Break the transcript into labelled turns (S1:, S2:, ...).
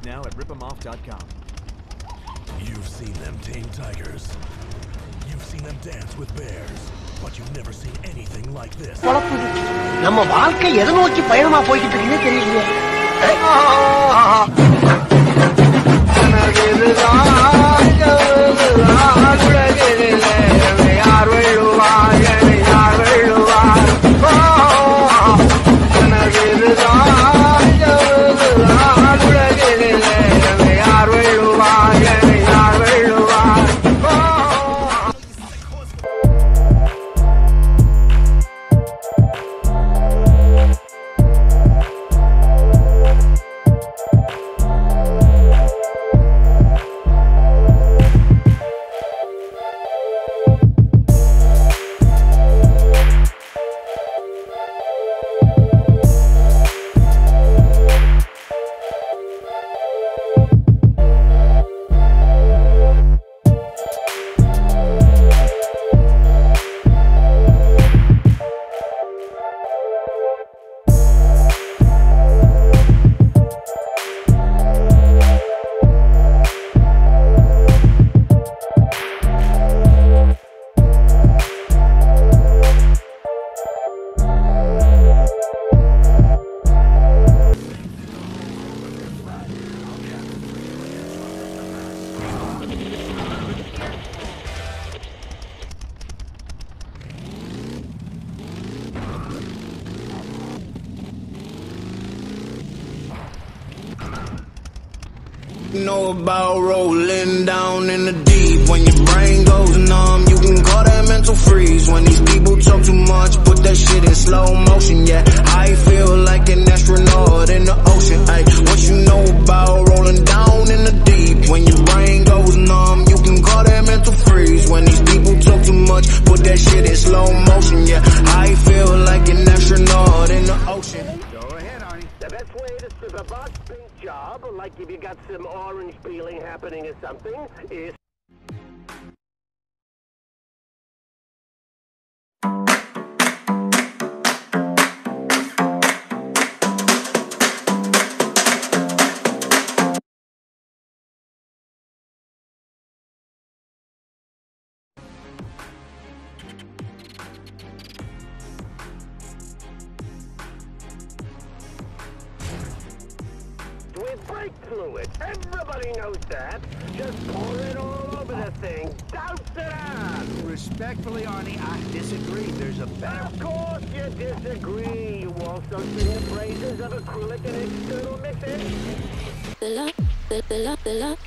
S1: Purchase now at ripemoff.com.
S2: You've seen them tame tigers. You've seen them dance with bears. But you've never seen anything like this.
S3: குழப்புது நம்ம வாழ்க்கை எதை நோக்கி பயணமா போய்கிட்டு இருக்குன்னே தெரியலையே
S4: know about rolling down in the deep. When your brain goes numb, you can call that
S5: to strip a box paint job, like if you got some orange peeling happening or something, is brake fluid. Everybody knows that. Just pour it all over the thing. Douse it out.
S1: Respectfully, Arnie, I disagree. There's a better.
S5: Of course you disagree. You also sing the praises of acrylic and external mixing.
S6: the love, the, the love, the love.